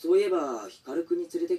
そういえば光くんに連れてき